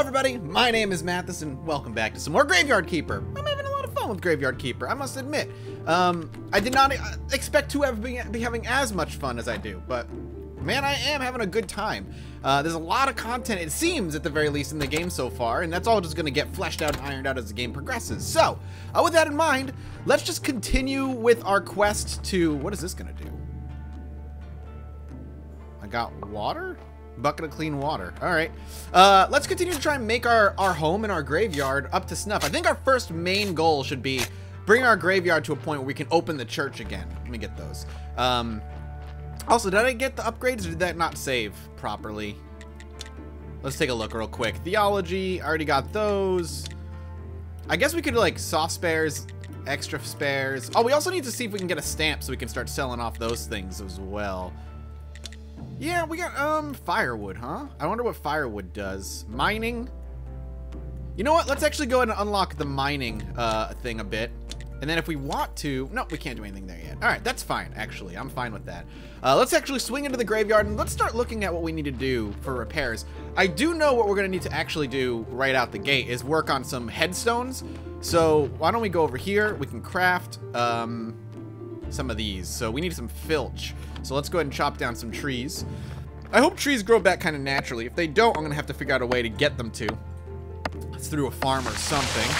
everybody, my name is Mathas and welcome back to some more Graveyard Keeper. I'm having a lot of fun with Graveyard Keeper, I must admit. Um, I did not uh, expect to have be, having as much fun as I do, but man, I am having a good time. Uh, there's a lot of content, it seems, at the very least, in the game so far, and that's all just going to get fleshed out and ironed out as the game progresses. So, uh, with that in mind, let's just continue with our quest to... What is this going to do? I got water? Bucket of clean water. All right. Uh, let's continue to try and make our, our home and our graveyard up to snuff. I think our first main goal should be bring our graveyard to a point where we can open the church again. Let me get those. Um, also, did I get the upgrades or did that not save properly? Let's take a look real quick. Theology, already got those. I guess we could like soft spares, extra spares. Oh, we also need to see if we can get a stamp so we can start selling off those things as well. Yeah, we got, um, firewood, huh? I wonder what firewood does. Mining? You know what? Let's actually go ahead and unlock the mining, uh, thing a bit. And then if we want to, no, we can't do anything there yet. All right, that's fine, actually. I'm fine with that. Uh, let's actually swing into the graveyard and let's start looking at what we need to do for repairs. I do know what we're going to need to actually do right out the gate is work on some headstones. So why don't we go over here? We can craft um, some of these. So we need some filch. So let's go ahead and chop down some trees. I hope trees grow back kind of naturally. If they don't, I'm going to have to figure out a way to get them to. It's through a farm or something.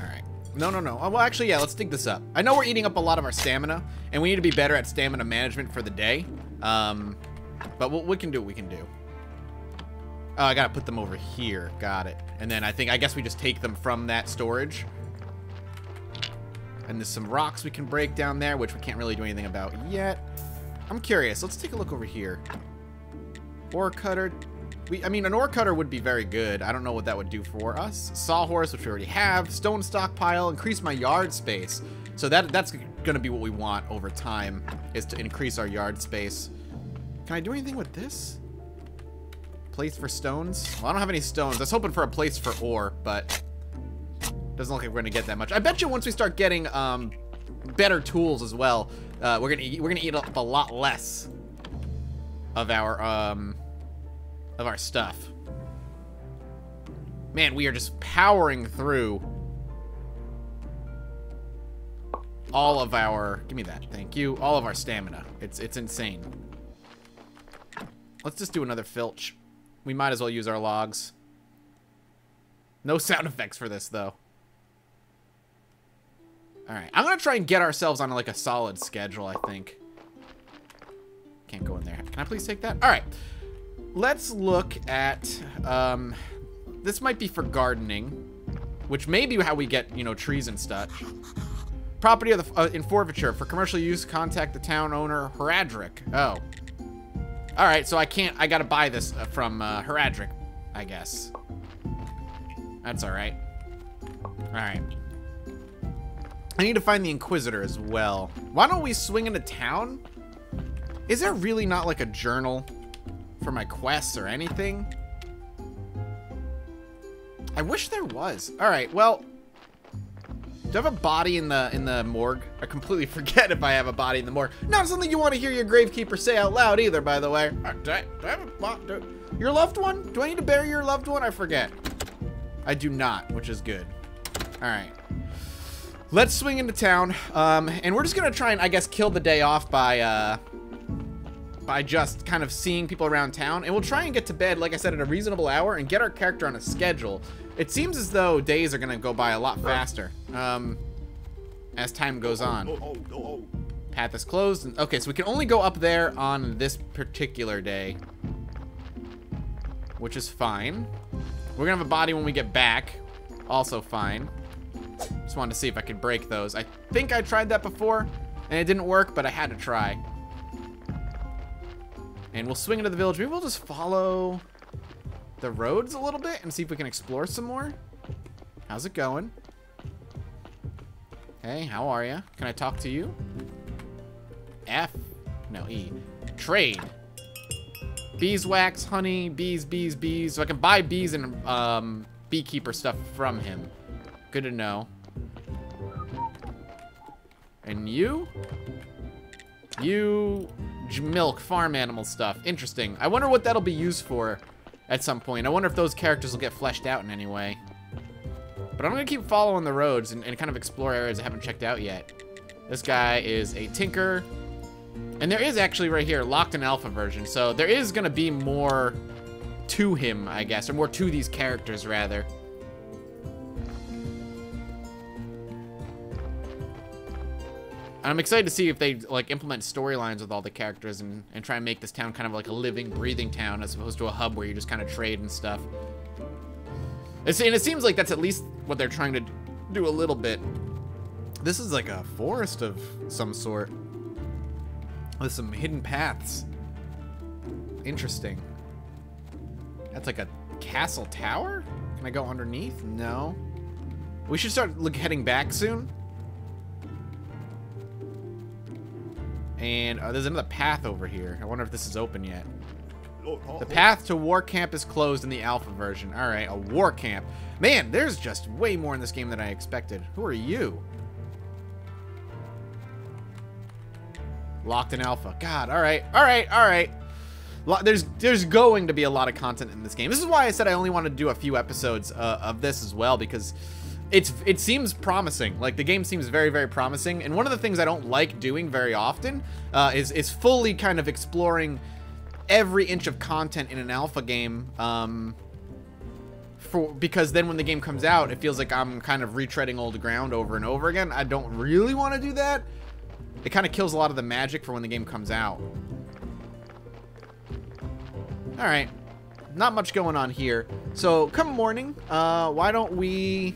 All right. No, no, no. Oh, well, actually, yeah, let's dig this up. I know we're eating up a lot of our stamina, and we need to be better at stamina management for the day. Um, but we'll, we can do what we can do. Oh, I got to put them over here. Got it. And then I think, I guess we just take them from that storage. And there's some rocks we can break down there, which we can't really do anything about yet. I'm curious. Let's take a look over here. Ore cutter. We, I mean, an ore cutter would be very good. I don't know what that would do for us. Sawhorse, which we already have. Stone stockpile. Increase my yard space. So that that's going to be what we want over time, is to increase our yard space. Can I do anything with this? Place for stones? Well, I don't have any stones. I was hoping for a place for ore, but doesn't look like we're gonna get that much. I bet you once we start getting um, better tools as well, uh, we're gonna we're gonna eat up a lot less of our um, of our stuff. Man, we are just powering through all of our. Give me that, thank you. All of our stamina. It's it's insane. Let's just do another filch. We might as well use our logs. No sound effects for this though. All right, I'm gonna try and get ourselves on like a solid schedule, I think. Can't go in there. Can I please take that? All right, let's look at, um, this might be for gardening, which may be how we get, you know, trees and stuff. Property of the, uh, in forfeiture. For commercial use, contact the town owner, Horadric. Oh. All right, so I can't, I gotta buy this uh, from uh, Horadric, I guess. That's all right. All right. I need to find the Inquisitor as well. Why don't we swing into town? Is there really not like a journal for my quests or anything? I wish there was. All right, well, do I have a body in the in the morgue? I completely forget if I have a body in the morgue. Not something you want to hear your gravekeeper say out loud either, by the way. Uh, do I, do I have a do, your loved one? Do I need to bury your loved one? I forget. I do not, which is good. All right. Let's swing into town, um, and we're just gonna try and, I guess, kill the day off by, uh, by just kind of seeing people around town, and we'll try and get to bed, like I said, at a reasonable hour, and get our character on a schedule. It seems as though days are gonna go by a lot faster, um, as time goes on. Path is closed, and, okay, so we can only go up there on this particular day, which is fine. We're gonna have a body when we get back, also fine. Just wanted to see if I could break those. I think I tried that before, and it didn't work, but I had to try. And we'll swing into the village. Maybe we'll just follow the roads a little bit and see if we can explore some more. How's it going? Hey, how are you? Can I talk to you? F? No, E. Trade. Beeswax, honey, bees, bees, bees. So I can buy bees and um, beekeeper stuff from him. Good to know. And you? You milk farm animal stuff. Interesting. I wonder what that'll be used for. at some point. I wonder if those characters will get fleshed out in any way. But I'm to keep following the roads and, and kind of explore areas I haven't checked out yet. This guy is a tinker. And there is actually right here, locked in alpha version. So there is to be more to him, I guess. Or more to these characters, rather. I'm excited to see if they like implement storylines with all the characters and, and try and make this town kind of like a living, breathing town as opposed to a hub where you just kind of trade and stuff. It's, and it seems like that's at least what they're trying to do a little bit. This is like a forest of some sort. With some hidden paths. Interesting. That's like a castle tower? Can I go underneath? No. We should start look, heading back soon. And uh, there's another path over here. I wonder if this is open yet. The path to War Camp is closed in the alpha version. All right, a War Camp. Man, there's just way more in this game than I expected. Who are you? Locked in alpha. God, all right, all right, all right. There's there's going to be a lot of content in this game. This is why I said I only want to do a few episodes uh, of this as well because it's it seems promising. Like the game seems very very promising. And one of the things I don't like doing very often uh, is is fully kind of exploring every inch of content in an alpha game. Um, for because then when the game comes out, it feels like I'm kind of retreading old ground over and over again. I don't really want to do that. It kind of kills a lot of the magic for when the game comes out. All right. Not much going on here. So, come morning, uh, why don't we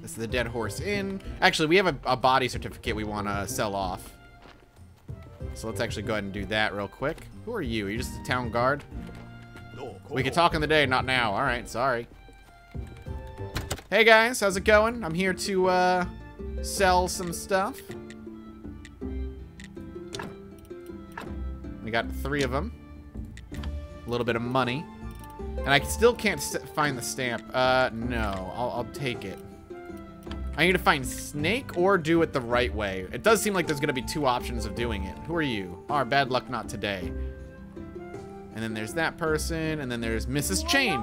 this is the Dead Horse Inn. Actually, we have a, a body certificate we want to sell off. So let's actually go ahead and do that real quick. Who are you? Are you just a town guard? We can talk in the day, not now. All right, sorry. Hey guys, how's it going? I'm here to uh, sell some stuff. We got three of them. A little bit of money. And I still can't find the stamp. Uh, no. I'll, I'll take it. I need to find Snake or do it the right way. It does seem like there's going to be two options of doing it. Who are you? Our oh, bad luck not today. And then there's that person, and then there's Mrs. Chain.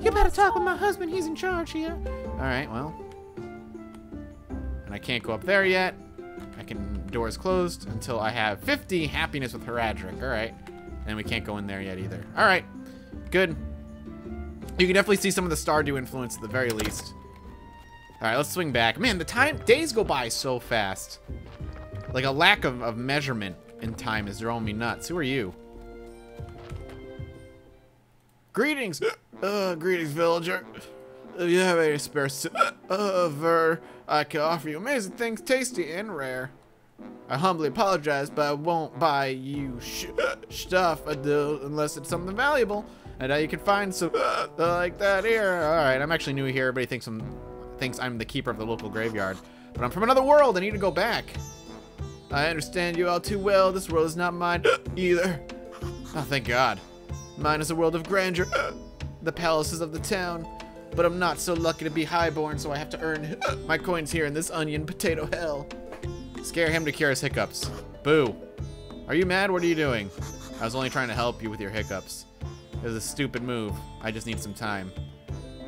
You better talk with my husband. He's in charge here. All right, well. And I can't go up there yet. I can, doors closed until I have 50 happiness with Horadric. All right. And we can't go in there yet either. All right, good. You can definitely see some of the Stardew influence at the very least. All right, let's swing back. Man, the time days go by so fast. Like a lack of, of measurement in time is throwing me nuts. Who are you? Greetings. Uh, greetings, villager. If you have any spare silver, I can offer you amazing things, tasty and rare. I humbly apologize, but I won't buy you stuff unless it's something valuable. And now you can find some uh, like that here. All right, I'm actually new here. Everybody thinks I'm thinks I'm the keeper of the local graveyard. But I'm from another world. I need to go back. I understand you all too well. This world is not mine either. Oh, thank God. Mine is a world of grandeur. The palaces of the town. But I'm not so lucky to be highborn, so I have to earn my coins here in this onion potato hell. Scare him to cure his hiccups. Boo. Are you mad? What are you doing? I was only trying to help you with your hiccups. It was a stupid move. I just need some time.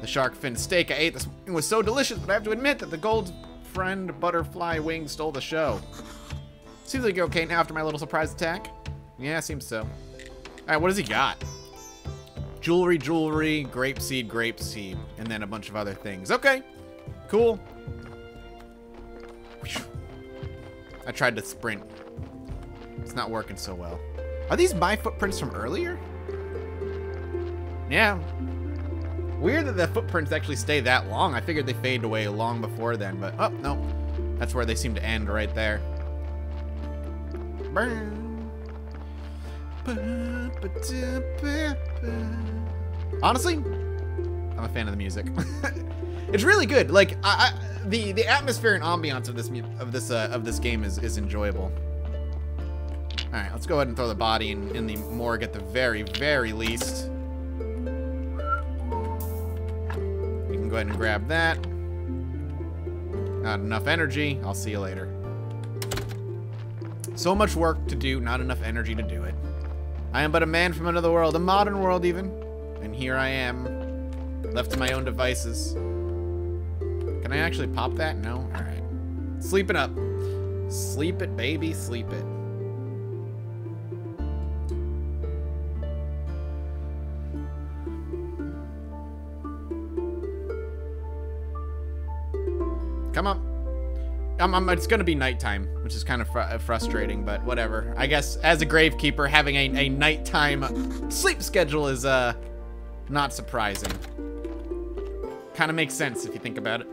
The shark fin steak I ate this was so delicious, but I have to admit that the gold friend butterfly wing stole the show. Seems like you're okay now after my little surprise attack. Yeah, seems so. All right, what does he got? Jewelry, jewelry, grape seed, grape seed, and then a bunch of other things. Okay, cool. I tried to sprint. It's not working so well. Are these my footprints from earlier? Yeah, Weird that the footprints actually stay that long. I figured they fade away long before then, but oh, no. That's where they seem to end right there. Honestly, I'm a fan of the music. it's really good. Like I, I, the the atmosphere and ambiance of this of this uh, of this game is is enjoyable. All right, let's go ahead and throw the body in, in the morgue at the very very least. Go ahead and grab that. Not enough energy. I'll see you later. So much work to do, not enough energy to do it. I am but a man from another world, a modern world even. And here I am, left to my own devices. Can I actually pop that? No? Alright. Sleeping up. Sleep it, baby, sleep it. I'm, I'm, it's gonna be nighttime, which is kind of fr uh, frustrating, but whatever. I guess as a gravekeeper, having a, a nighttime sleep schedule is uh not surprising. Kind of makes sense if you think about it.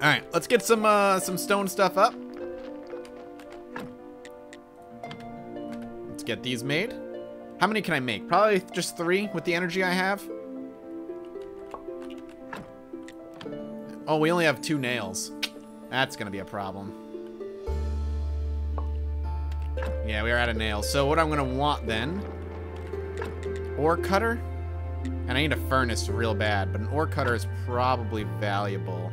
All right, let's get some uh, some stone stuff up. Let's get these made. How many can I make? Probably just three with the energy I have. Oh, we only have two nails. That's gonna be a problem. Yeah, we are out of nails. So what I'm gonna want then, ore cutter, and I need a furnace real bad, but an ore cutter is probably valuable.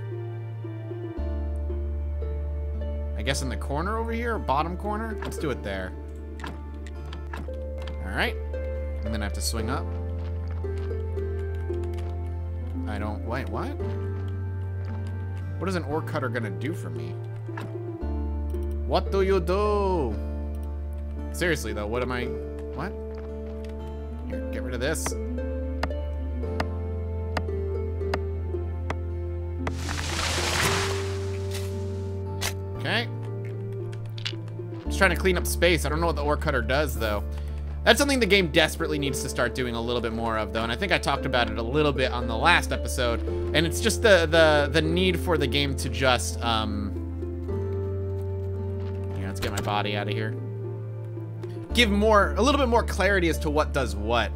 I guess in the corner over here, bottom corner? Let's do it there. All right, and then I have to swing up. I don't, wait, what? What is an ore cutter gonna do for me? What do you do? Seriously though, what am I, what? Here, get rid of this. Okay. Just trying to clean up space. I don't know what the ore cutter does though. That's something the game desperately needs to start doing a little bit more of, though, and I think I talked about it a little bit on the last episode. And it's just the the the need for the game to just um. Let's get my body out of here. Give more, a little bit more clarity as to what does what.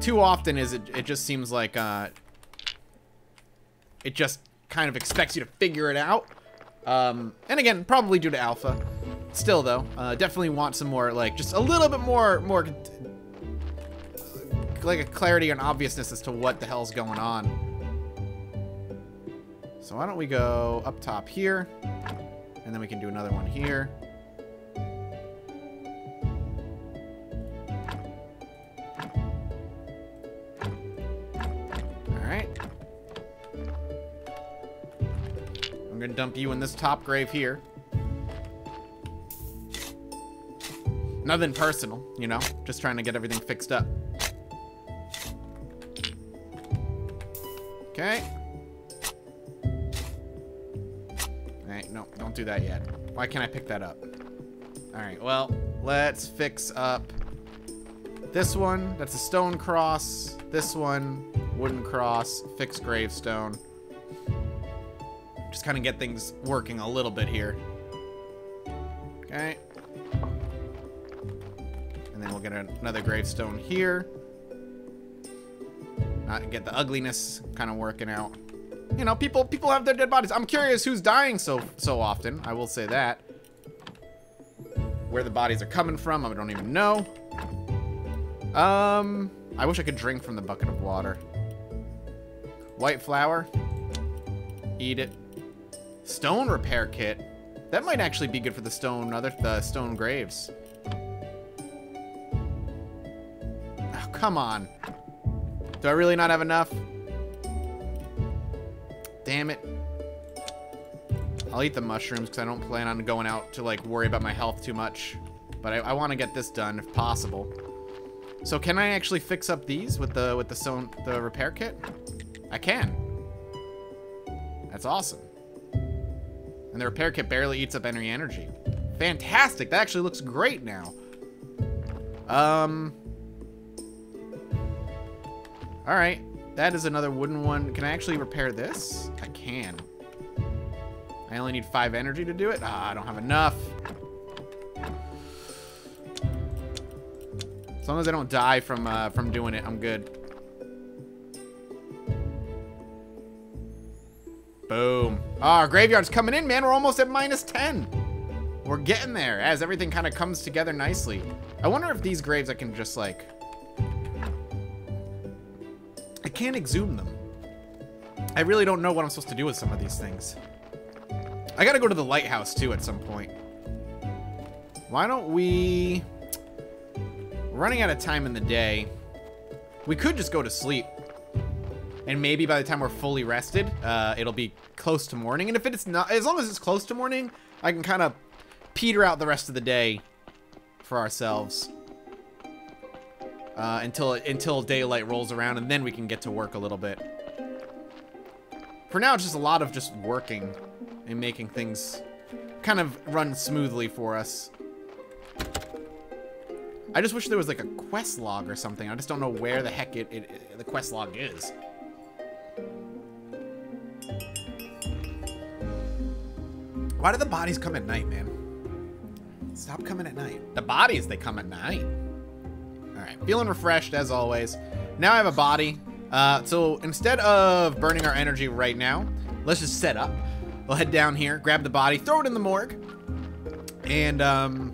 Too often is it it just seems like uh. It just kind of expects you to figure it out. Um, and again, probably due to alpha. Still, though, uh, definitely want some more, like, just a little bit more, more, like a clarity and obviousness as to what the hell's going on. So why don't we go up top here, and then we can do another one here. Gonna dump you in this top grave here. Nothing personal, you know? Just trying to get everything fixed up. Okay. Alright, no, don't do that yet. Why can't I pick that up? Alright, well, let's fix up this one. That's a stone cross. This one, wooden cross, fixed gravestone. Just kind of get things working a little bit here. Okay. Get another gravestone here. Not get the ugliness kind of working out. You know, people people have their dead bodies. I'm curious who's dying so so often. I will say that. Where the bodies are coming from, I don't even know. Um, I wish I could drink from the bucket of water. White flower. Eat it. Stone repair kit. That might actually be good for the stone other the stone graves. Come on. Do I really not have enough? Damn it. I'll eat the mushrooms because I don't plan on going out to like worry about my health too much. But I, I want to get this done if possible. So can I actually fix up these with the with the stone the repair kit? I can. That's awesome. And the repair kit barely eats up any energy. Fantastic. That actually looks great now. Um, all right, that is another wooden one. Can I actually repair this? I can. I only need five energy to do it. Ah, I don't have enough. As long as I don't die from uh, from doing it, I'm good. Boom. Oh, our graveyard's coming in, man. We're almost at minus 10. We're getting there as everything kind of comes together nicely. I wonder if these graves I can just like I can't exhume them. I really don't know what I'm supposed to do with some of these things. I gotta go to the lighthouse, too, at some point. Why don't we... We're running out of time in the day. We could just go to sleep. And maybe by the time we're fully rested, uh, it'll be close to morning. And if it's not, as long as it's close to morning, I can kind of peter out the rest of the day for ourselves. Uh, until until daylight rolls around, and then we can get to work a little bit. For now, it's just a lot of just working and making things kind of run smoothly for us. I just wish there was like a quest log or something. I just don't know where the heck it, it, it the quest log is. Why do the bodies come at night, man? Stop coming at night. The bodies, they come at night. Right, feeling refreshed as always. Now I have a body. Uh, so instead of burning our energy right now, let's just set up. We'll head down here, grab the body, throw it in the morgue, and um,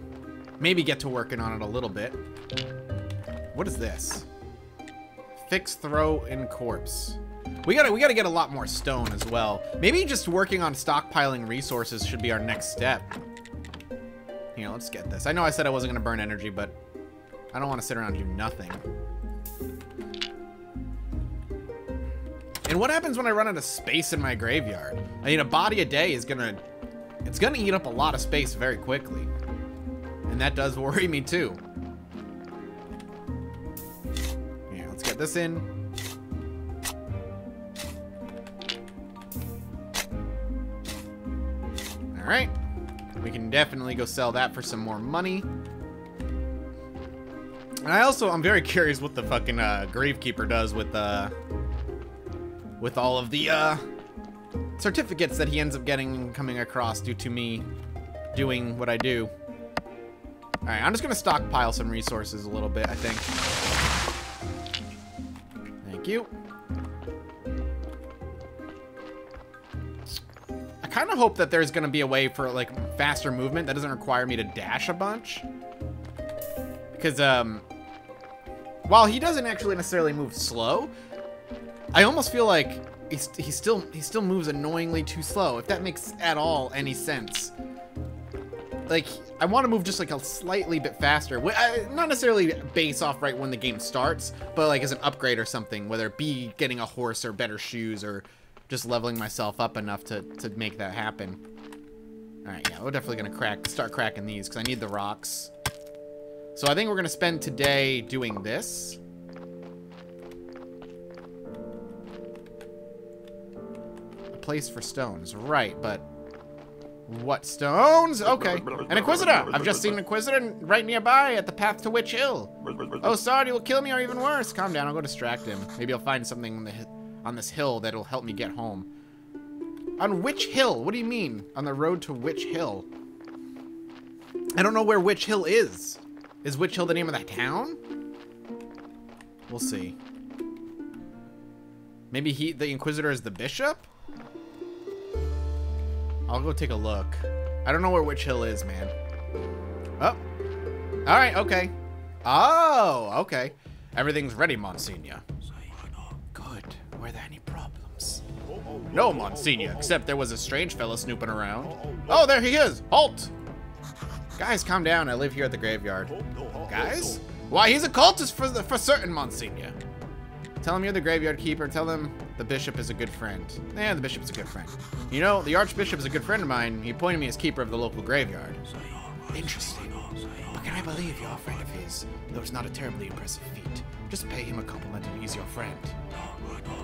maybe get to working on it a little bit. What is this? Fix, throw, and corpse. We gotta we gotta get a lot more stone as well. Maybe just working on stockpiling resources should be our next step. Here, let's get this. I know I said I wasn't gonna burn energy, but I don't want to sit around and do nothing. And what happens when I run out of space in my graveyard? I mean, a body a day is gonna... It's gonna eat up a lot of space very quickly. And that does worry me too. Yeah, let's get this in. Alright. We can definitely go sell that for some more money. And I also, I'm very curious what the fucking uh, Gravekeeper does with, uh, with all of the, uh, certificates that he ends up getting coming across due to me doing what I do. Alright, I'm just gonna stockpile some resources a little bit, I think. Thank you. I kind of hope that there's gonna be a way for, like, faster movement that doesn't require me to dash a bunch. Because, um, while he doesn't actually necessarily move slow, I almost feel like he's, he still he still moves annoyingly too slow, if that makes at all any sense. Like, I want to move just like a slightly bit faster. Not necessarily base off right when the game starts, but like as an upgrade or something, whether it be getting a horse or better shoes or just leveling myself up enough to, to make that happen. Alright, yeah, we're definitely to crack, start cracking these because I need the rocks. So I think we're going to spend today doing this. A place for stones. Right, but... What stones? Okay. An Inquisitor! I've just seen an Inquisitor right nearby at the path to Witch Hill. Oh, sorry, he will kill me or even worse. Calm down, I'll go distract him. Maybe I'll find something on, this hill that'll help me get home. On which Hill? What do you mean? On the road to Witch Hill? I don't know where Witch Hill is. Is Witch Hill the name of that town? We'll see. Maybe he, the Inquisitor is the bishop? I'll go take a look. I don't know where Witch Hill is, man. Oh. Alright, okay. Oh, okay. Everything's ready, Monsignor. Good. Were there any problems? No, Monsignor, except there was a strange fellow snooping around. Oh, there he is! Halt! Guys, calm down. I live here at the graveyard. Oh, oh, Guys? Oh, Why, he's a cultist for, the, for certain, Monsignor. Tell him you're the graveyard keeper. Tell him the bishop is a good friend. Yeah, the bishop's a good friend. You know, the archbishop is a good friend of mine. He appointed me as keeper of the local graveyard. Interesting. But can I believe you're a friend of his, though it's not a terribly impressive feat? Just pay him a compliment and he's your friend.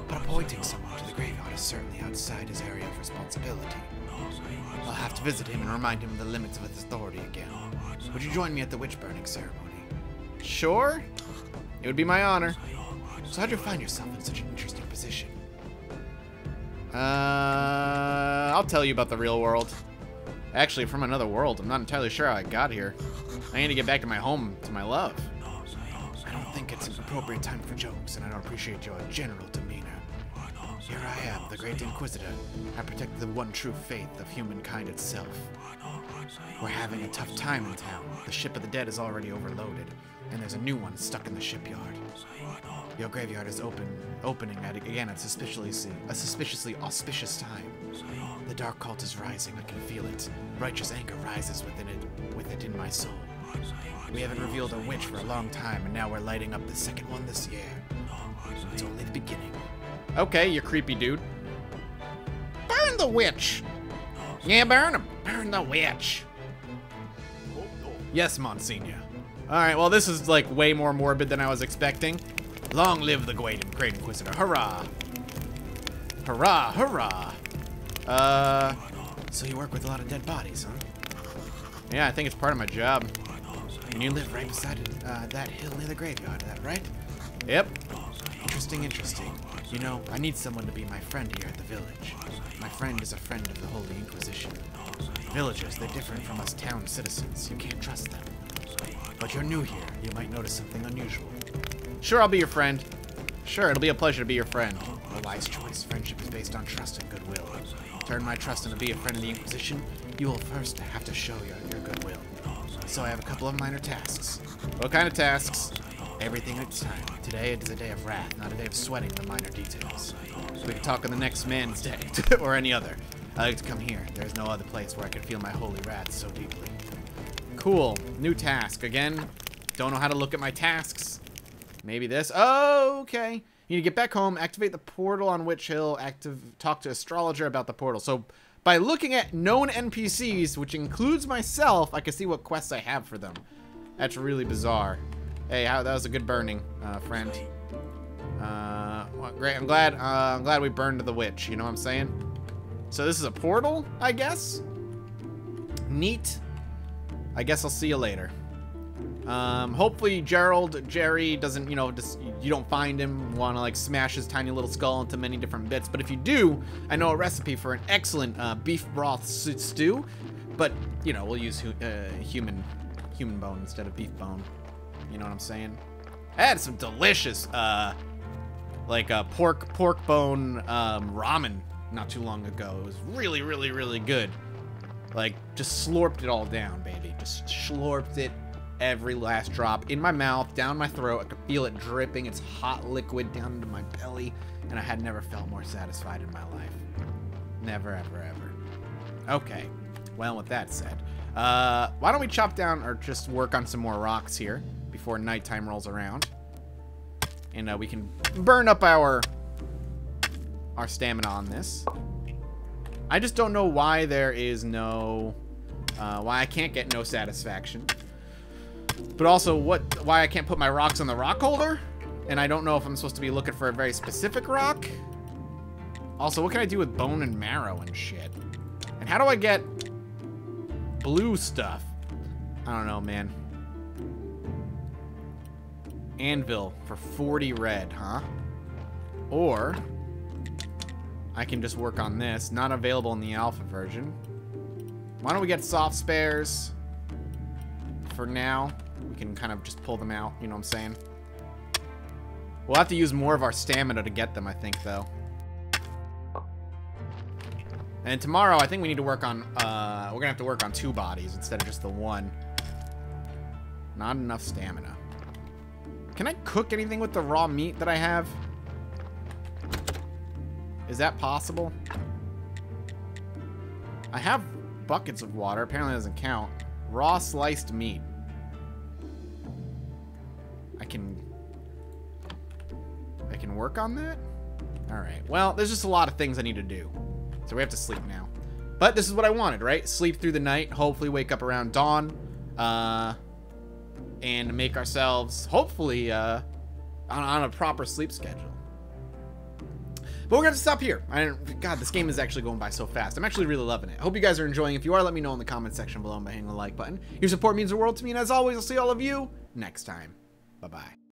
But appointing someone to the graveyard is certainly outside his area of responsibility. I'll have to visit him and remind him of the limits of his authority again. Would you join me at the witch burning ceremony? Sure. It would be my honor. So how'd you find yourself in such an interesting position? Uh, I'll tell you about the real world. Actually, from another world. I'm not entirely sure how I got here. I need to get back to my home, to my love. I don't think it's an appropriate time for jokes, and I don't appreciate your general demeanor. Here I am, the Great Inquisitor. I protect the one true faith of humankind itself. We're having a tough time in town. The ship of the dead is already overloaded, and there's a new one stuck in the shipyard. Your graveyard is open, opening at again at suspiciously a suspiciously auspicious time. The dark cult is rising. I can feel it. Righteous anger rises within it, with it in my soul. We haven't revealed a witch for a long time, and now we're lighting up the second one this year. It's only the beginning. Okay, you creepy dude. Burn the witch! Yeah, burn him. Burn the witch. Yes, Monsignor. Alright, well, this is, like, way more morbid than I was expecting. Long live the Great, Great Inquisitor. Hurrah! Hurrah, hurrah! Uh, so you work with a lot of dead bodies, huh? Yeah, I think it's part of my job. And you live right beside uh, that hill near the graveyard, is that right? Yep. Interesting, interesting. You know, I need someone to be my friend here at the village. My friend is a friend of the Holy Inquisition. Villagers, they're different from us town citizens. You can't trust them. But you're new here. You might notice something unusual. Sure, I'll be your friend. Sure, it'll be a pleasure to be your friend. A wise choice. Friendship is based on trust and goodwill. To earn my trust and to be a friend of the Inquisition, you will first have to show your, your goodwill. So I have a couple of minor tasks. What kind of tasks? Everything at time. Today it is a day of wrath, not a day of sweating the minor details. We can talk on the next man's day, or any other. I like to come here. There is no other place where I can feel my holy wrath so deeply. Cool. New task. Again, don't know how to look at my tasks. Maybe this. Oh, okay. You need to get back home, activate the portal on Witch Hill, active, talk to astrologer about the portal. So by looking at known NPCs, which includes myself, I can see what quests I have for them. That's really bizarre. Hey, how, that was a good burning, uh, friend. Uh, well, great. I'm glad. Uh, I'm glad we burned the witch. You know what I'm saying? So this is a portal, I guess. Neat. I guess I'll see you later. Um, hopefully Gerald, Gerry doesn't, you know, just, you don't find him, want to like smash his tiny little skull into many different bits. But if you do, I know a recipe for an excellent uh, beef broth stew. But, you know, we'll use hu uh, human, human bone instead of beef bone. You know what I'm saying? I had some delicious, uh, like a uh, pork pork bone um, ramen not too long ago. It was really, really, really good. Like, just slurped it all down, baby. Just slurped it every last drop in my mouth, down my throat. I could feel it dripping. It's hot liquid down into my belly, and I had never felt more satisfied in my life. Never, ever, ever. Okay. Well, with that said, uh, why don't we chop down or just work on some more rocks here before nighttime rolls around, and uh, we can burn up our our stamina on this. I just don't know why there is no, uh, why I can't get no satisfaction. But also, what, why I can't put my rocks on the rock holder? And I don't know if I'm supposed to be looking for a very specific rock. Also, what can I do with bone and marrow and shit? And how do I get blue stuff? I don't know, man. Anvil for 40 red, huh? Or I can just work on this. Not available in the alpha version. Why don't we get soft spares for now? We can kind of just pull them out, you know what I'm saying? We'll have to use more of our stamina to get them, I think, though. And tomorrow, I think we need to work on, uh, we're gonna have to work on two bodies instead of just the one. Not enough stamina. Can I cook anything with the raw meat that I have? Is that possible? I have buckets of water. Apparently doesn't count. Raw sliced meat. I can... I can work on that? Alright. Well, there's just a lot of things I need to do. So we have to sleep now. But this is what I wanted, right? Sleep through the night. Hopefully wake up around dawn. Uh, and make ourselves, hopefully, uh, on, on a proper sleep schedule. But we're going to stop here. I, God, this game is actually going by so fast. I'm actually really loving it. I hope you guys are enjoying. If you are, let me know in the comment section below by hitting the like button. Your support means the world to me, and as always, I'll see all of you next time. Bye-bye.